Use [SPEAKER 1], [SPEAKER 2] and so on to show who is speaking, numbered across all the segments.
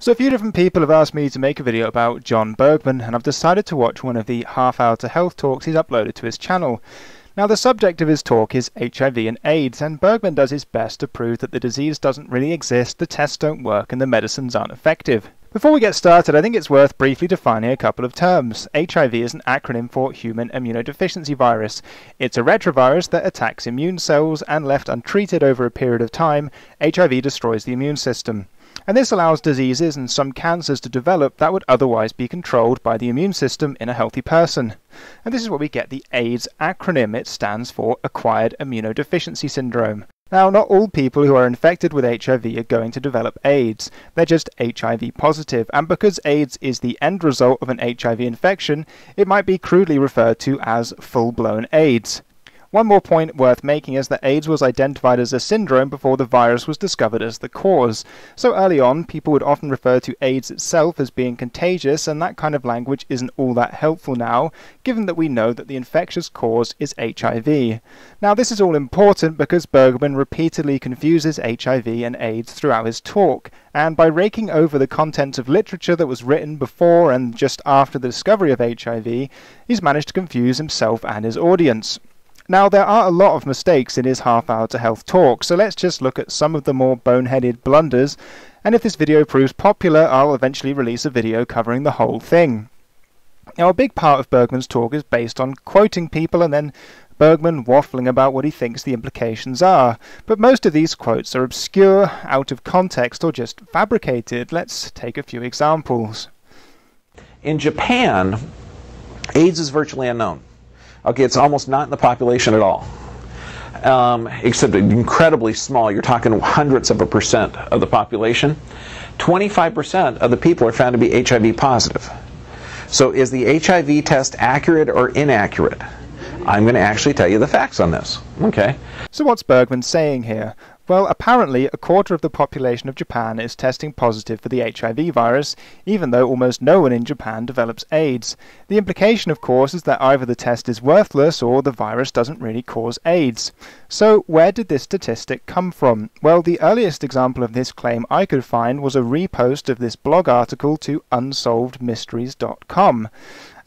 [SPEAKER 1] So a few different people have asked me to make a video about John Bergman, and I've decided to watch one of the half hour to health talks he's uploaded to his channel. Now the subject of his talk is HIV and AIDS, and Bergman does his best to prove that the disease doesn't really exist, the tests don't work, and the medicines aren't effective. Before we get started, I think it's worth briefly defining a couple of terms. HIV is an acronym for Human Immunodeficiency Virus. It's a retrovirus that attacks immune cells, and left untreated over a period of time, HIV destroys the immune system and this allows diseases and some cancers to develop that would otherwise be controlled by the immune system in a healthy person. And this is where we get the AIDS acronym. It stands for Acquired Immunodeficiency Syndrome. Now, not all people who are infected with HIV are going to develop AIDS. They're just HIV positive, and because AIDS is the end result of an HIV infection, it might be crudely referred to as full blown AIDS. One more point worth making is that AIDS was identified as a syndrome before the virus was discovered as the cause. So early on, people would often refer to AIDS itself as being contagious, and that kind of language isn't all that helpful now, given that we know that the infectious cause is HIV. Now, this is all important because Bergman repeatedly confuses HIV and AIDS throughout his talk, and by raking over the contents of literature that was written before and just after the discovery of HIV, he's managed to confuse himself and his audience. Now, there are a lot of mistakes in his half hour to health talk, so let's just look at some of the more boneheaded blunders, and if this video proves popular, I'll eventually release a video covering the whole thing. Now, a big part of Bergman's talk is based on quoting people and then Bergman waffling about what he thinks the implications are, but most of these quotes are obscure, out of context, or just fabricated. Let's take a few examples.
[SPEAKER 2] In Japan, AIDS is virtually unknown. Okay, it's almost not in the population at all. Um, except incredibly small. You're talking hundreds of a percent of the population. 25% of the people are found to be HIV positive. So is the HIV test accurate or inaccurate? I'm going to actually tell you the facts on this. Okay.
[SPEAKER 1] So what's Bergman saying here? Well, apparently, a quarter of the population of Japan is testing positive for the HIV virus, even though almost no one in Japan develops AIDS. The implication, of course, is that either the test is worthless or the virus doesn't really cause AIDS. So, where did this statistic come from? Well, the earliest example of this claim I could find was a repost of this blog article to unsolvedmysteries.com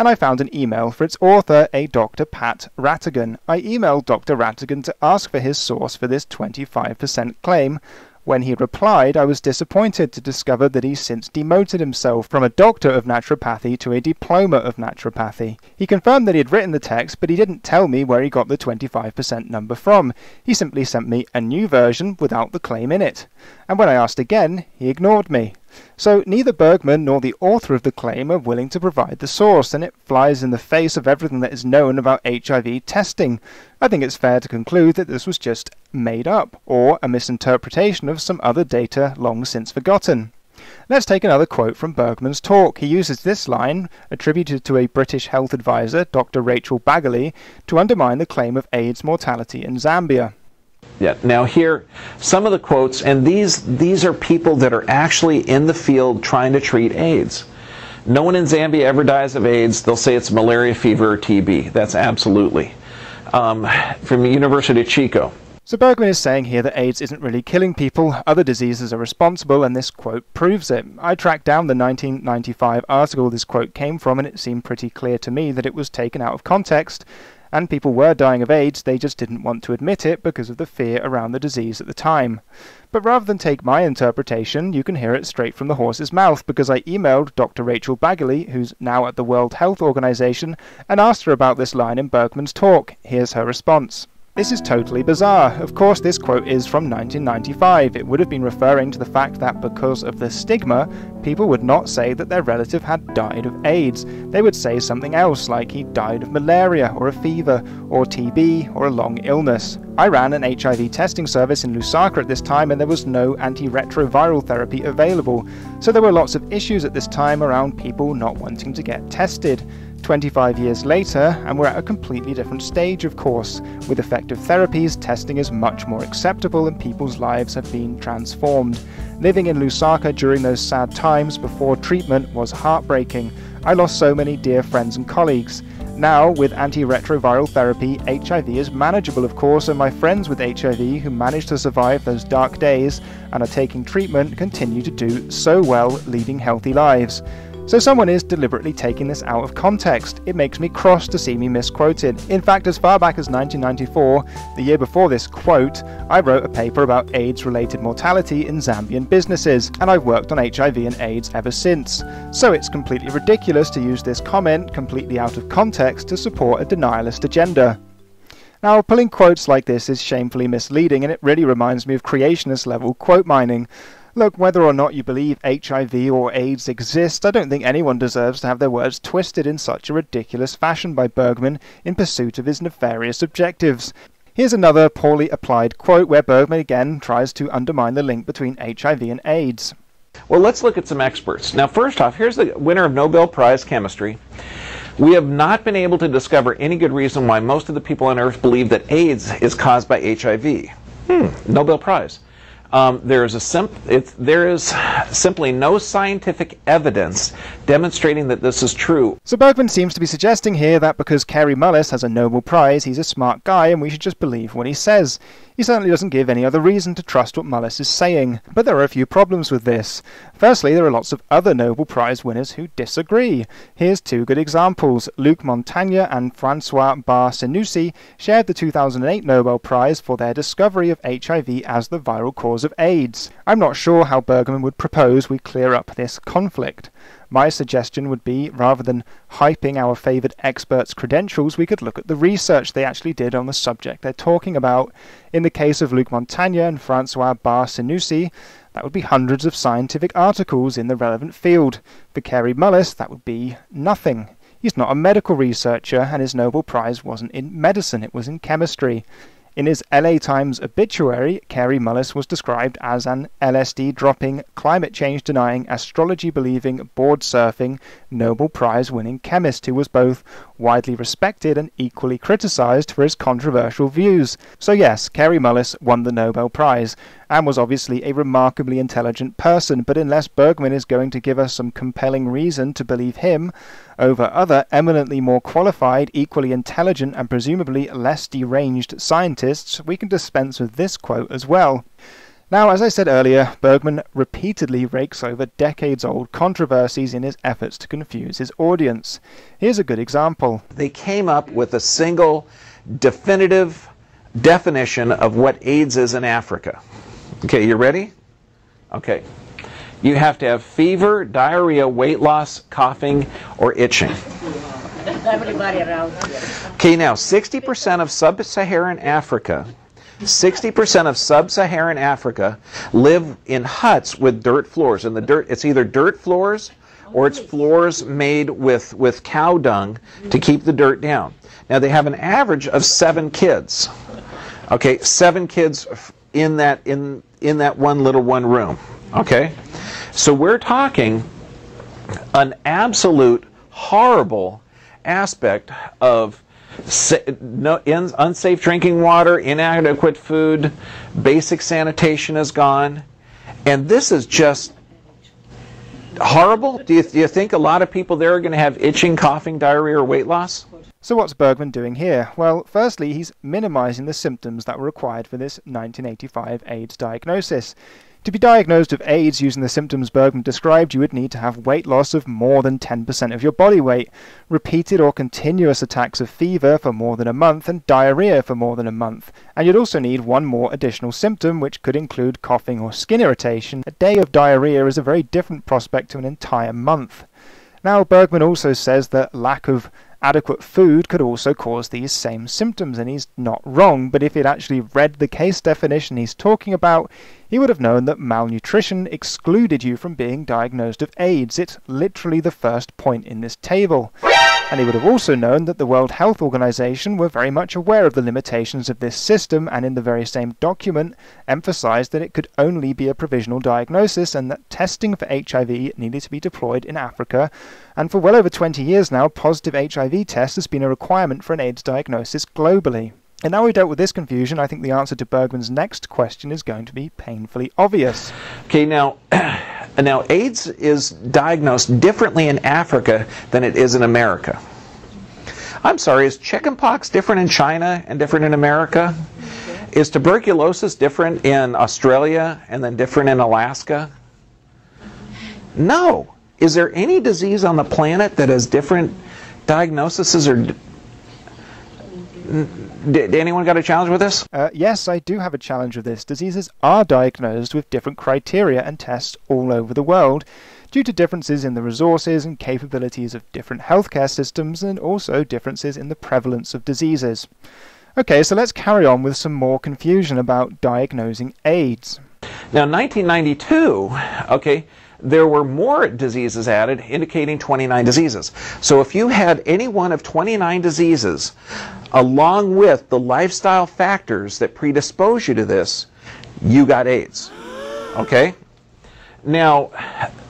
[SPEAKER 1] and I found an email for its author, a Dr. Pat Rattigan. I emailed Dr. Rattigan to ask for his source for this 25% claim. When he replied, I was disappointed to discover that he's since demoted himself from a doctor of naturopathy to a diploma of naturopathy. He confirmed that he had written the text, but he didn't tell me where he got the 25% number from. He simply sent me a new version without the claim in it. And when I asked again, he ignored me. So neither Bergman nor the author of the claim are willing to provide the source, and it flies in the face of everything that is known about HIV testing. I think it's fair to conclude that this was just made up, or a misinterpretation of some other data long since forgotten. Let's take another quote from Bergman's talk. He uses this line, attributed to a British health advisor, Dr. Rachel Baggaley, to undermine the claim of AIDS mortality in Zambia
[SPEAKER 2] yet. Now here, some of the quotes, and these these are people that are actually in the field trying to treat AIDS. No one in Zambia ever dies of AIDS. They'll say it's malaria fever or TB. That's absolutely. Um, from the University of Chico.
[SPEAKER 1] So Bergman is saying here that AIDS isn't really killing people, other diseases are responsible, and this quote proves it. I tracked down the 1995 article this quote came from, and it seemed pretty clear to me that it was taken out of context, and people were dying of AIDS, they just didn't want to admit it because of the fear around the disease at the time. But rather than take my interpretation, you can hear it straight from the horse's mouth because I emailed Dr. Rachel Baggaley, who's now at the World Health Organization, and asked her about this line in Bergman's talk. Here's her response. This is totally bizarre. Of course, this quote is from 1995. It would have been referring to the fact that because of the stigma, people would not say that their relative had died of AIDS. They would say something else, like he died of malaria, or a fever, or TB, or a long illness. I ran an HIV testing service in Lusaka at this time, and there was no antiretroviral therapy available. So there were lots of issues at this time around people not wanting to get tested. 25 years later, and we're at a completely different stage, of course. With effective therapies, testing is much more acceptable and people's lives have been transformed. Living in Lusaka during those sad times before treatment was heartbreaking. I lost so many dear friends and colleagues. Now, with antiretroviral therapy, HIV is manageable, of course, and my friends with HIV who managed to survive those dark days and are taking treatment continue to do so well, leading healthy lives. So someone is deliberately taking this out of context. It makes me cross to see me misquoted. In fact, as far back as 1994, the year before this quote, I wrote a paper about AIDS related mortality in Zambian businesses, and I've worked on HIV and AIDS ever since. So it's completely ridiculous to use this comment completely out of context to support a denialist agenda. Now, pulling quotes like this is shamefully misleading, and it really reminds me of creationist level quote mining. Look, whether or not you believe HIV or AIDS exists, I don't think anyone deserves to have their words twisted in such a ridiculous fashion by Bergman in pursuit of his nefarious objectives. Here's another poorly applied quote where Bergman again tries to undermine the link between HIV and AIDS.
[SPEAKER 2] Well, let's look at some experts. Now, first off, here's the winner of Nobel Prize Chemistry. We have not been able to discover any good reason why most of the people on Earth believe that AIDS is caused by HIV. Hmm, Nobel Prize. Um, there is a simp- there is simply no scientific evidence demonstrating that this is true.
[SPEAKER 1] So Bergman seems to be suggesting here that because Kary Mullis has a Nobel Prize, he's a smart guy and we should just believe what he says. He certainly doesn't give any other reason to trust what Mullis is saying, but there are a few problems with this. Firstly, there are lots of other Nobel Prize winners who disagree. Here's two good examples. Luc Montagnier and Francois Barré-Sinoussi shared the 2008 Nobel Prize for their discovery of HIV as the viral cause of AIDS. I'm not sure how Bergman would propose we clear up this conflict. My suggestion would be rather than hyping our favoured experts' credentials, we could look at the research they actually did on the subject they're talking about. In the case of Luc Montagnier and Francois Barré-Sinoussi, that would be hundreds of scientific articles in the relevant field. For Kary Mullis, that would be nothing. He's not a medical researcher, and his Nobel Prize wasn't in medicine, it was in chemistry. In his LA Times obituary, Kary Mullis was described as an LSD dropping, climate change denying, astrology believing, board surfing, Nobel Prize winning chemist who was both widely respected and equally criticized for his controversial views. So, yes, Kary Mullis won the Nobel Prize and was obviously a remarkably intelligent person, but unless Bergman is going to give us some compelling reason to believe him, over other eminently more qualified, equally intelligent, and presumably less deranged scientists, we can dispense with this quote as well. Now, as I said earlier, Bergman repeatedly rakes over decades old controversies in his efforts to confuse his audience. Here's a good example.
[SPEAKER 2] They came up with a single definitive definition of what AIDS is in Africa. Okay, you ready? Okay you have to have fever, diarrhea, weight loss, coughing, or itching. Everybody around Okay, now 60% of sub Saharan Africa. 60% of sub-Saharan Africa live in huts with dirt floors and the dirt it's either dirt floors or it's oh, floors made with, with cow dung to mm-hmm. keep the dirt down. Now they have an average of 7 kids. Okay, 7 kids in that in in that one little one room. Okay? So we're talking an absolute horrible aspect of no, unsafe drinking water, inadequate food, basic sanitation is gone. And this is just horrible. Do you, do you think a lot of people there are going to have itching, coughing, diarrhea, or weight loss?
[SPEAKER 1] So what's Bergman doing here? Well, firstly, he's minimizing the symptoms that were required for this 1985 AIDS diagnosis. To be diagnosed with AIDS using the symptoms Bergman described, you would need to have weight loss of more than 10% of your body weight, repeated or continuous attacks of fever for more than a month, and diarrhea for more than a month. And you'd also need one more additional symptom, which could include coughing or skin irritation. A day of diarrhea is a very different prospect to an entire month. Now, Bergman also says that lack of adequate food could also cause these same symptoms, and he's not wrong, but if he'd actually read the case definition he's talking about, he would have known that malnutrition excluded you from being diagnosed of AIDS. It's literally the first point in this table. And he would have also known that the World Health Organization were very much aware of the limitations of this system and in the very same document emphasized that it could only be a provisional diagnosis and that testing for HIV needed to be deployed in Africa. And for well over 20 years now, positive HIV test has been a requirement for an AIDS diagnosis globally. And now we've dealt with this confusion, I think the answer to Bergman's next question is going to be painfully obvious.
[SPEAKER 2] Okay, now Now, AIDS is diagnosed differently in Africa than it is in America. I'm sorry, is chickenpox different in China and different in America? Is tuberculosis different in Australia and then different in Alaska? No. Is there any disease on the planet that has different diagnoses or did anyone got a challenge with this?
[SPEAKER 1] Uh, yes, I do have a challenge with this. Diseases are diagnosed with different criteria and tests all over the world due to differences in the resources and capabilities of different healthcare systems and also differences in the prevalence of diseases. Okay, so let's carry on with some more confusion about diagnosing AIDS.
[SPEAKER 2] Now, 1992, okay, there were more diseases added, indicating 29 diseases. So if you had any one of 29 diseases, along with the lifestyle factors that predispose you to this, you got AIDS. Okay? Now,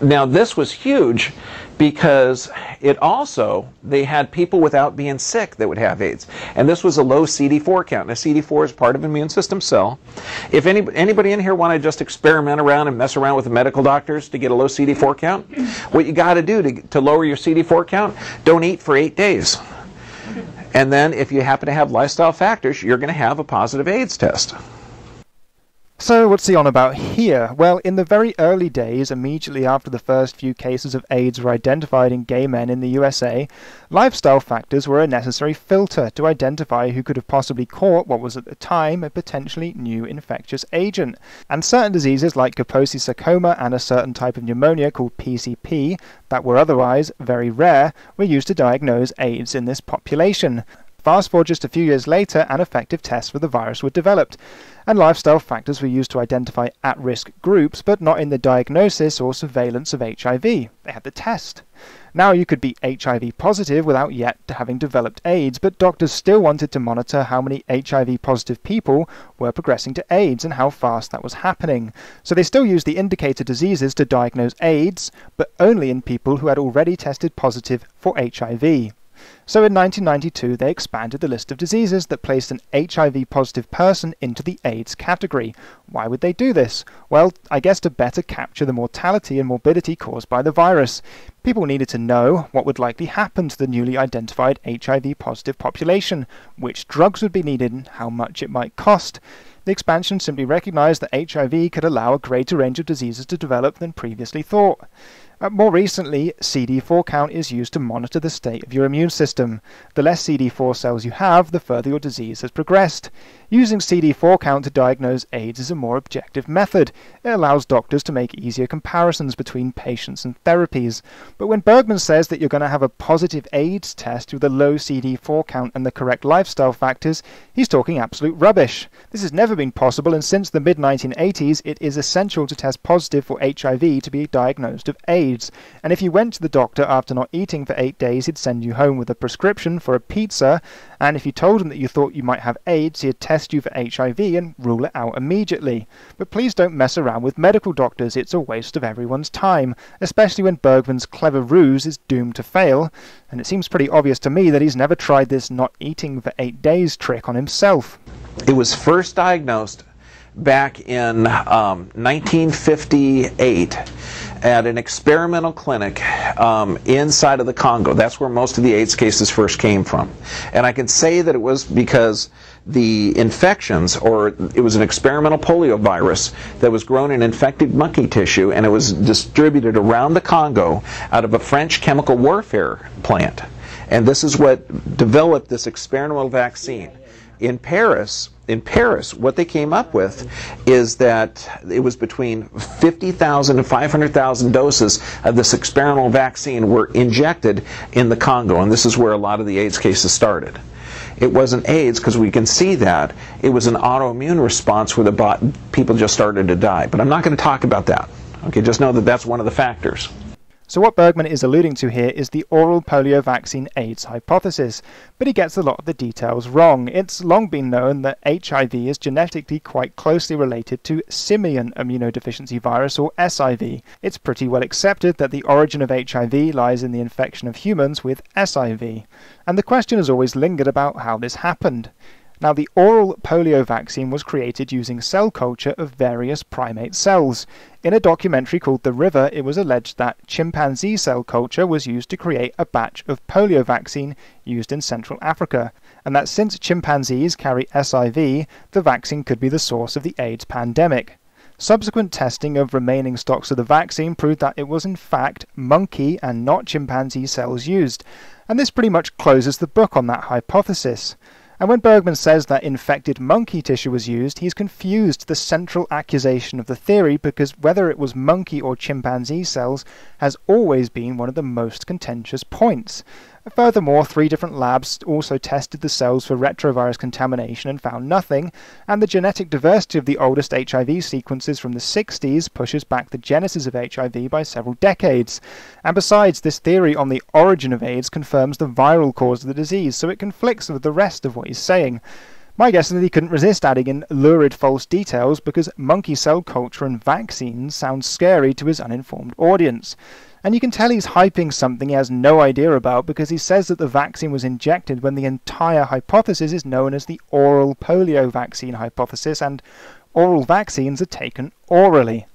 [SPEAKER 2] now this was huge because it also they had people without being sick that would have AIDS, and this was a low CD4 count. Now CD4 is part of an immune system cell. If any, anybody in here want to just experiment around and mess around with the medical doctors to get a low CD4 count, what you got to do to to lower your CD4 count, don't eat for eight days. And then if you happen to have lifestyle factors, you're going to have a positive AIDS test.
[SPEAKER 1] So, what's he on about here? Well, in the very early days, immediately after the first few cases of AIDS were identified in gay men in the USA, lifestyle factors were a necessary filter to identify who could have possibly caught what was at the time a potentially new infectious agent. And certain diseases like Kaposi sarcoma and a certain type of pneumonia called PCP, that were otherwise very rare, were used to diagnose AIDS in this population. Fast forward just a few years later, and effective tests for the virus were developed and lifestyle factors were used to identify at risk groups, but not in the diagnosis or surveillance of HIV. They had the test. Now you could be HIV positive without yet having developed AIDS, but doctors still wanted to monitor how many HIV positive people were progressing to AIDS and how fast that was happening. So they still used the indicator diseases to diagnose AIDS, but only in people who had already tested positive for HIV. So in 1992 they expanded the list of diseases that placed an HIV positive person into the AIDS category. Why would they do this? Well, I guess to better capture the mortality and morbidity caused by the virus. People needed to know what would likely happen to the newly identified HIV positive population, which drugs would be needed, and how much it might cost. The expansion simply recognized that HIV could allow a greater range of diseases to develop than previously thought. Uh, more recently, CD4 count is used to monitor the state of your immune system. The less CD4 cells you have, the further your disease has progressed. Using CD4 count to diagnose AIDS is a more objective method. It allows doctors to make easier comparisons between patients and therapies. But when Bergman says that you're going to have a positive AIDS test with a low CD4 count and the correct lifestyle factors, he's talking absolute rubbish. This has never been possible, and since the mid 1980s, it is essential to test positive for HIV to be diagnosed of AIDS. And if you went to the doctor after not eating for eight days, he'd send you home with a prescription for a pizza, and if you told him that you thought you might have AIDS, he'd test test you for HIV and rule it out immediately. But please don't mess around with medical doctors, it's a waste of everyone's time, especially when Bergman's clever ruse is doomed to fail, and it seems pretty obvious to me that he's never tried this not eating for eight days trick on himself.
[SPEAKER 2] It was first diagnosed back in um, 1958 at an experimental clinic um, inside of the Congo. That's where most of the AIDS cases first came from. And I can say that it was because the infections, or it was an experimental polio virus that was grown in infected monkey tissue and it was distributed around the Congo out of a French chemical warfare plant. And this is what developed this experimental vaccine. In Paris, in Paris, what they came up with is that it was between 50,000 and 500,000 doses of this experimental vaccine were injected in the Congo, and this is where a lot of the AIDS cases started. It wasn't AIDS because we can see that. It was an autoimmune response where the people just started to die. But I'm not going to talk about that. Okay, just know that that's one of the factors.
[SPEAKER 1] So what Bergman is alluding to here is the oral polio vaccine AIDS hypothesis, but he gets a lot of the details wrong. It's long been known that HIV is genetically quite closely related to simian immunodeficiency virus or SIV. It's pretty well accepted that the origin of HIV lies in the infection of humans with SIV, and the question has always lingered about how this happened. Now, the oral polio vaccine was created using cell culture of various primate cells. In a documentary called The River, it was alleged that chimpanzee cell culture was used to create a batch of polio vaccine used in Central Africa, and that since chimpanzees carry SIV, the vaccine could be the source of the AIDS pandemic. Subsequent testing of remaining stocks of the vaccine proved that it was in fact monkey and not chimpanzee cells used, and this pretty much closes the book on that hypothesis. And when Bergman says that infected monkey tissue was used, he's confused the central accusation of the theory because whether it was monkey or chimpanzee cells has always been one of the most contentious points. Furthermore, three different labs also tested the cells for retrovirus contamination and found nothing, and the genetic diversity of the oldest HIV sequences from the 60s pushes back the genesis of HIV by several decades. And besides, this theory on the origin of AIDS confirms the viral cause of the disease, so it conflicts with the rest of what he's saying. My guess is that he couldn't resist adding in lurid false details because monkey cell culture and vaccines sound scary to his uninformed audience. And you can tell he's hyping something he has no idea about because he says that the vaccine was injected when the entire hypothesis is known as the oral polio vaccine hypothesis, and oral vaccines are taken orally.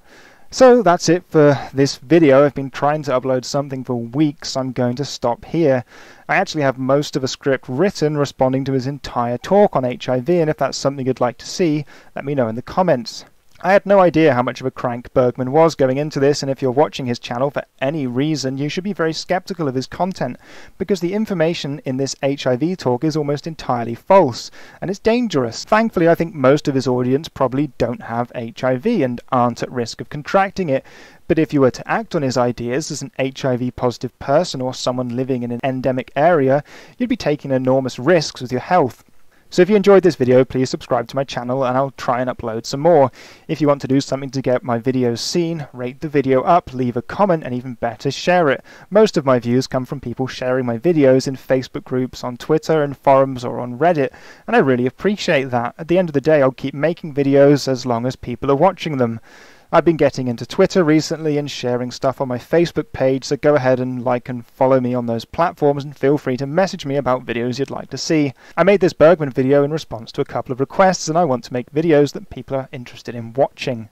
[SPEAKER 1] So that's it for this video. I've been trying to upload something for weeks. I'm going to stop here. I actually have most of a script written responding to his entire talk on HIV, and if that's something you'd like to see, let me know in the comments. I had no idea how much of a crank Bergman was going into this, and if you're watching his channel for any reason, you should be very skeptical of his content, because the information in this HIV talk is almost entirely false, and it's dangerous. Thankfully, I think most of his audience probably don't have HIV and aren't at risk of contracting it, but if you were to act on his ideas as an HIV positive person or someone living in an endemic area, you'd be taking enormous risks with your health. So if you enjoyed this video, please subscribe to my channel and I'll try and upload some more. If you want to do something to get my videos seen, rate the video up, leave a comment, and even better, share it. Most of my views come from people sharing my videos in Facebook groups, on Twitter, and forums, or on Reddit, and I really appreciate that. At the end of the day, I'll keep making videos as long as people are watching them. I've been getting into Twitter recently and sharing stuff on my Facebook page, so go ahead and like and follow me on those platforms and feel free to message me about videos you'd like to see. I made this Bergman video in response to a couple of requests and I want to make videos that people are interested in watching.